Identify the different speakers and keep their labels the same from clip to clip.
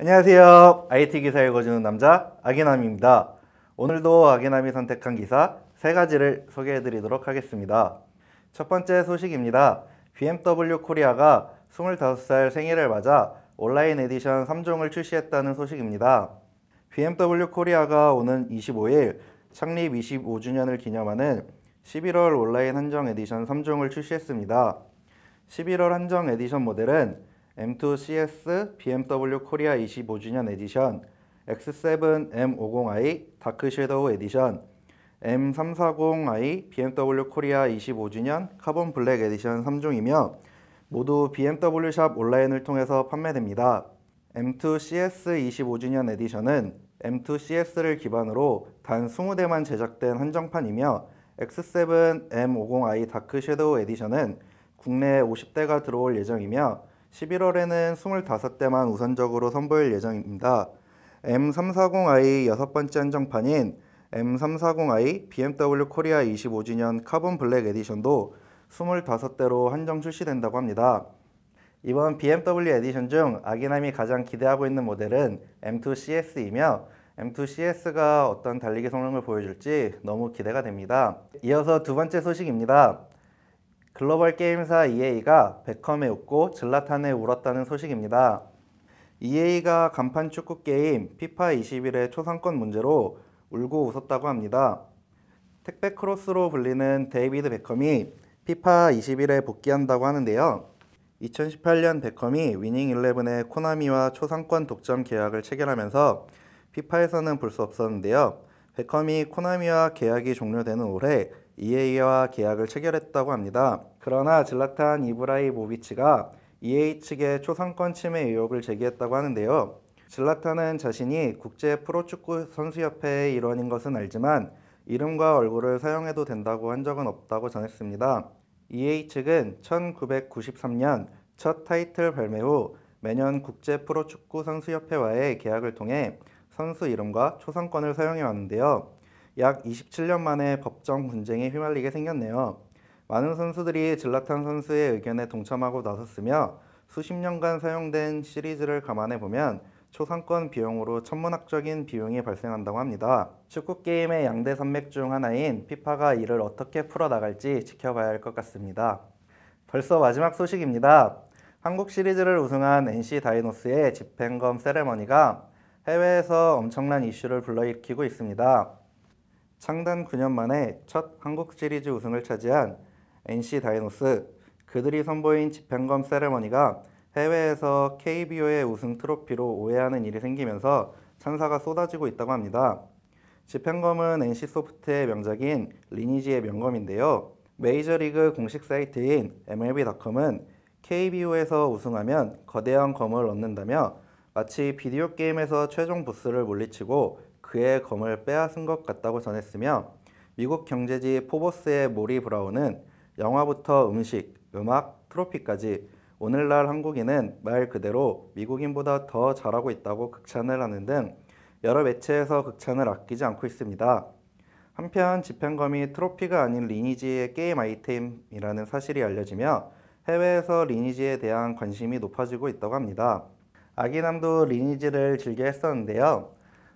Speaker 1: 안녕하세요. IT 기사 읽어주는 남자 아기남입니다. 오늘도 아기남이 선택한 기사 세 가지를 소개해드리도록 하겠습니다. 첫 번째 소식입니다. BMW 코리아가 25살 생일을 맞아 온라인 에디션 3종을 출시했다는 소식입니다. BMW 코리아가 오는 25일 창립 25주년을 기념하는 11월 온라인 한정 에디션 3종을 출시했습니다. 11월 한정 에디션 모델은 M2CS BMW 코리아 25주년 edition, X7 M50i Dark Shadow Edition, M340i BMW 코리아 25주년 Carbon Black Edition 3종이며 모두 BMW Shop Online을 통해서 판매됩니다. M2CS 25주년 edition은 M2CS를 기반으로 단 20대만 제작된 한정판이며 X7 M50i Dark Shadow Edition은 국내 50대가 들어올 예정이며 11월에는 25대만 우선적으로 선보일 예정입니다. M340i 여섯 번째 한정판인 M340i BMW 코리아 25주년 Carbon Black Edition도 25대로 한정 출시된다고 합니다. 이번 BMW edition 중 아기남이 가장 기대하고 있는 모델은 M2CS이며 M2CS가 어떤 달리기 성능을 보여줄지 너무 기대가 됩니다. 이어서 두 번째 소식입니다. 글로벌 게임사 EA가 베컴에 웃고 즐라탄에 울었다는 소식입니다. EA가 간판 축구 게임 피파 21의 초상권 문제로 울고 웃었다고 합니다. 택배 크로스로 불리는 데이비드 베컴이 피파 21에 복귀한다고 하는데요. 2018년 베컴이 Winning 11의 코나미와 초상권 독점 계약을 체결하면서 피파에서는 볼 수 없었는데요. 베컴이 코나미와 계약이 종료되는 올해 EA와 계약을 체결했다고 합니다. 그러나 즐라탄 이브라히모비치가 EA 측에 초상권 침해 의혹을 제기했다고 하는데요. 즐라탄은 자신이 국제 프로축구 선수협회의 일원인 것은 알지만 이름과 얼굴을 사용해도 된다고 한 적은 없다고 전했습니다. EA 측은 1993년 첫 타이틀 발매 후 매년 국제 프로축구 선수협회와의 계약을 통해 선수 이름과 초상권을 사용해 왔는데요. 약 27년 만에 법정 분쟁에 휘말리게 생겼네요. 많은 선수들이 질라탄 선수의 의견에 동참하고 나섰으며 수십 년간 사용된 시리즈를 감안해 보면 초상권 비용으로 천문학적인 비용이 발생한다고 합니다. 축구 게임의 양대 산맥 중 하나인 피파가 이를 어떻게 풀어나갈지 지켜봐야 할 것 같습니다. 벌써 마지막 소식입니다. 한국 시리즈를 우승한 NC 다이노스의 집행검 세레머니가 해외에서 엄청난 이슈를 불러일으키고 있습니다. 창단 9년 만에 첫 한국 시리즈 우승을 차지한 NC 다이노스 그들이 선보인 집행검 세레머니가 해외에서 KBO의 우승 트로피로 오해하는 일이 생기면서 찬사가 쏟아지고 있다고 합니다. 집행검은 NC소프트의 명작인 리니지의 명검인데요. 메이저리그 공식 사이트인 MLB.com은 KBO에서 우승하면 거대한 검을 얻는다며 마치 비디오 게임에서 최종 보스를 물리치고 그의 검을 빼앗은 것 같다고 전했으며 미국 경제지 포브스의 모리 브라운은 영화부터 음식, 음악, 트로피까지 오늘날 한국인은 말 그대로 미국인보다 더 잘하고 있다고 극찬을 하는 등 여러 매체에서 극찬을 아끼지 않고 있습니다. 한편 집행검이 트로피가 아닌 리니지의 게임 아이템이라는 사실이 알려지며 해외에서 리니지에 대한 관심이 높아지고 있다고 합니다. 아기남도 리니지를 즐겨 했었는데요.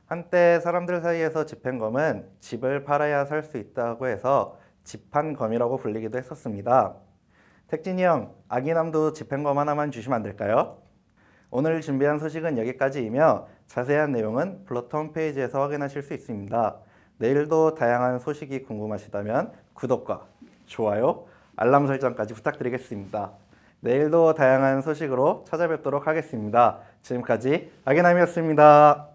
Speaker 1: 한때 사람들 사이에서 집행검은 집을 팔아야 살 수 있다고 해서 집한검이라고 불리기도 했었습니다. 택진이 형, 아기남도 집행검 하나만 주시면 안 될까요? 오늘 준비한 소식은 여기까지이며 자세한 내용은 블러터 홈페이지에서 확인하실 수 있습니다. 내일도 다양한 소식이 궁금하시다면 구독과 좋아요, 알람 설정까지 부탁드리겠습니다. 내일도 다양한 소식으로 찾아뵙도록 하겠습니다. 지금까지 아기남이었습니다.